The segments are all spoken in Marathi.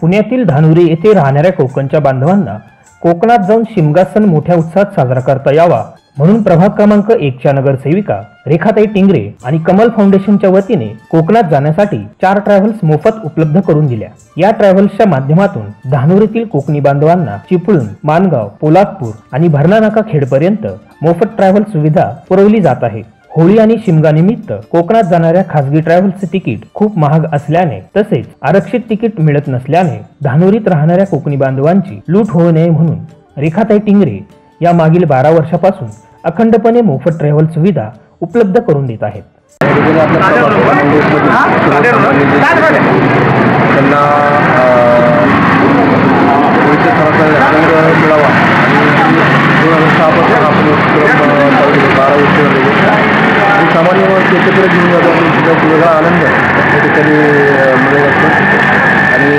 पुण्यातील धानुरी येथे राहणाऱ्या कोकणच्या बांधवांना कोकणात जाऊन शिमगासन मोठ्या उत्साहात साजरा करता यावा. म्हणून प्रभाग क्रमांक एकच्या नगरसेविका रेखाताई टिंगरे आणि कमल फाउंडेशनच्या वतीने कोकणात जाण्यासाठी चार ट्रॅव्हल्स मोफत उपलब्ध करून दिल्या. या ट्रॅव्हल्सच्या माध्यमातून धानुरीतील कोकणी बांधवांना चिपळूण मानगाव पोलादपूर आणि भरणानाका खेडपर्यंत मोफत ट्रॅव्हल सुविधा पुरवली जात आहे. होळी आणि शिमगा निमित्त कोकणात जाणाऱ्या खासगी ट्रॅव्हल्सचे तिकीट खूप महाग असल्याने तसेच आरक्षित तिकीट मिळत नसल्याने धानोरीत राहणाऱ्या कोकणी बांधवांची लूट होऊ नये म्हणून रेखाताई टिंगरे या मागील बारा वर्षापासून अखंडपणे मोफत ट्रॅव्हल सुविधा उपलब्ध करून देत आहेत. एकत्र घेऊन जातो आणि तिचा वेगळा आनंद त्या ठिकाणी मिळत असतो आणि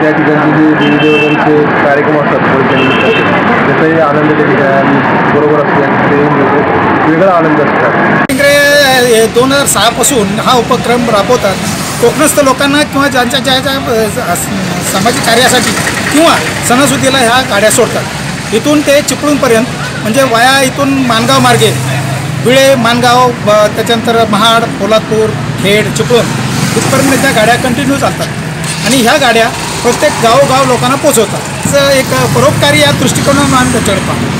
त्या ठिकाणचे जे देवीदेवतांचे कार्यक्रम असतात होळीच्या त्याचाही आनंद त्या ठिकाणी बरोबर असतो म्हणजे वेगळा आनंद असतात दोन हजार सहापासून हा उपक्रम राबवतात. कोकणस्थ लोकांना किंवा ज्यांच्या ज्या ज्या सामाजिक कार्यासाठी किंवा सणासुदीला ह्या गाड्या सोडतात. इथून ते चिपळूणपर्यंत म्हणजे वाया इथून मानगाव मार्गे विळे मानगाव ब त्याच्यानंतर महाड पोलादपूर खेड चिपळूण इथपर्यंत त्या गाड्या कंटिन्यू चालतात. आणि ह्या गाड्या प्रत्येक गावोगाव लोकांना पोचवतात असं एक परोपकारी या दृष्टिकोनातून आम्ही त्याच्याकडे पाहतो.